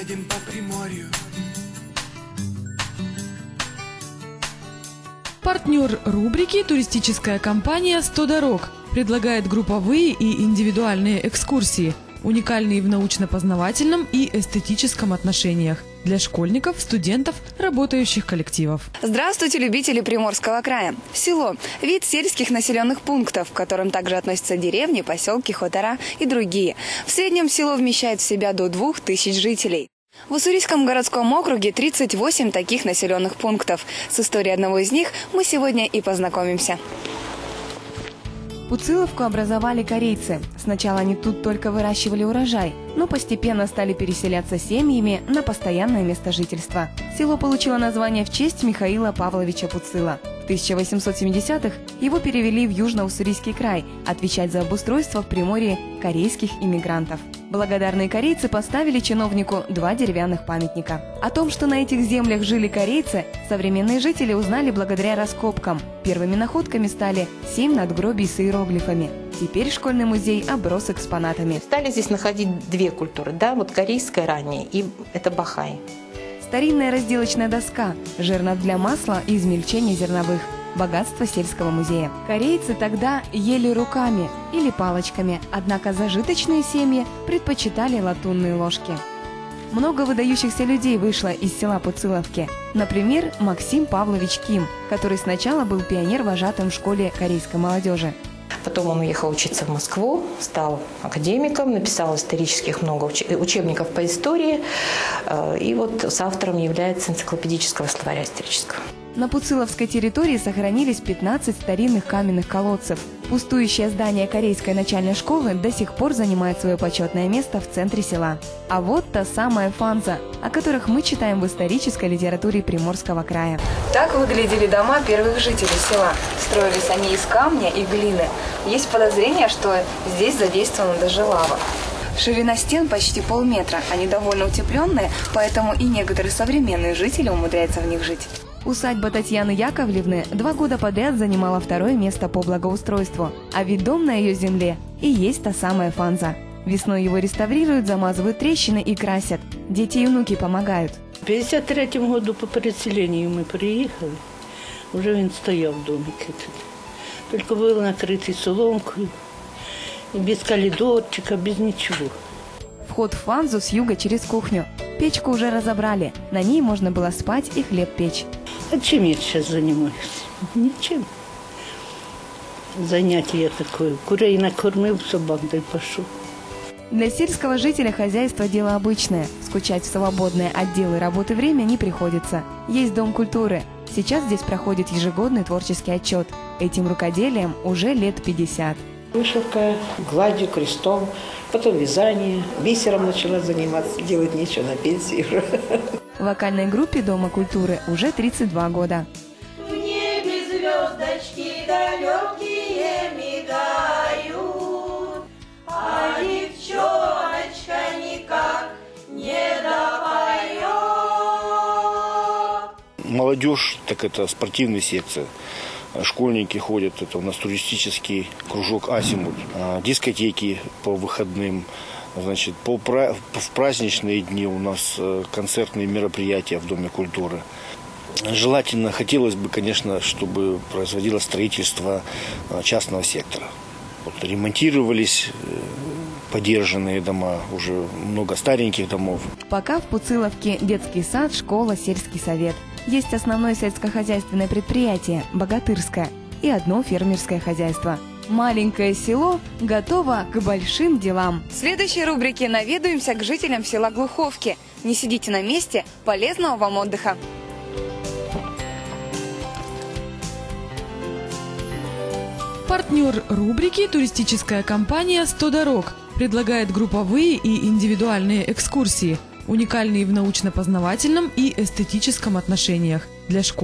едем по Приморью. Партнер рубрики «Туристическая компания «100 дорог» предлагает групповые и индивидуальные экскурсии, уникальные в научно-познавательном и эстетическом отношениях для школьников, студентов, работающих коллективов. Здравствуйте, любители Приморского края. Село – вид сельских населенных пунктов, к которым также относятся деревни, поселки, хутора и другие. В среднем село вмещает в себя до 2000 жителей. В Уссурийском городском округе 38 таких населенных пунктов. С историей одного из них мы сегодня и познакомимся. Пуциловку образовали корейцы. Сначала они тут только выращивали урожай, но постепенно стали переселяться семьями на постоянное место жительства. Село получило название в честь Михаила Павловича Пуцила. В 1870-х его перевели в Южно-Уссурийский край отвечать за обустройство в Приморье корейских иммигрантов. Благодарные корейцы поставили чиновнику два деревянных памятника. О том, что на этих землях жили корейцы, современные жители узнали благодаря раскопкам. Первыми находками стали семь надгробий с иероглифами. Теперь школьный музей оброс экспонатами. Стали здесь находить две культуры, да, вот корейская ранее и это бахай. Старинная разделочная доска, жернов для масла и измельчения зерновых, богатство сельского музея. Корейцы тогда ели руками или палочками, однако зажиточные семьи предпочитали латунные ложки. Много выдающихся людей вышло из села Пуциловки. Например, Максим Павлович Ким, который сначала был пионер-вожатым в школе корейской молодежи. Потом он уехал учиться в Москву, стал академиком, написал исторических много учебников по истории. Э, и вот с автором является энциклопедического словаря исторического. На Пуциловской территории сохранились 15 старинных каменных колодцев. Пустующее здание корейской начальной школы до сих пор занимает свое почетное место в центре села. А вот та самая фанза, о которых мы читаем в исторической литературе Приморского края. Так выглядели дома первых жителей села. Строились они из камня и глины. Есть подозрение, что здесь задействована даже лава. Ширина стен почти полметра, они довольно утепленные, поэтому и некоторые современные жители умудряются в них жить. Усадьба Татьяны Яковлевны два года подряд занимала второе место по благоустройству, а ведь дом на ее земле и есть та самая фанза. Весной его реставрируют, замазывают трещины и красят. Дети и внуки помогают. В 53 году по переселению мы приехали. Уже він стояв домик этот. Только был накрытый соломкой, без коридорчика, без ничего. Вход в фанзу с юга через кухню. Печку уже разобрали. На ней можно было спать и хлеб печь. А чем я сейчас занимаюсь? Ничем. Занятие такое. Курей накормил, собак дай пошел. Для сельского жителя хозяйство – дело обычное. Скучать в свободное от дел и работы время не приходится. Есть Дом культуры. Сейчас здесь проходит ежегодный творческий отчет. Этим рукоделием уже лет 50. Вышивка, гладью, крестом, потом вязание. Бисером начала заниматься, делать нечего на пенсии уже. Вокальной группе Дома культуры уже 32 года. В небе звездочки далекие мигают, а девчоночка никак не допоет. Молодежь, так это спортивная секция. Школьники ходят, это у нас туристический кружок «Асимут». А дискотеки по выходным, Значит, по, в праздничные дни у нас э, концертные мероприятия в Доме культуры. Желательно, хотелось бы, конечно, чтобы производилось строительство э, частного сектора. Вот, ремонтировались э, подержанные дома, уже много стареньких домов. Пока в Пуциловке детский сад, школа, сельский совет. Есть основное сельскохозяйственное предприятие – Богатырское, и одно фермерское хозяйство – Маленькое село готово к большим делам. В следующей рубрике наведуемся к жителям села Глуховки. Не сидите на месте, полезного вам отдыха. Партнер рубрики «Туристическая компания «100 дорог» предлагает групповые и индивидуальные экскурсии, уникальные в научно-познавательном и эстетическом отношениях для школьников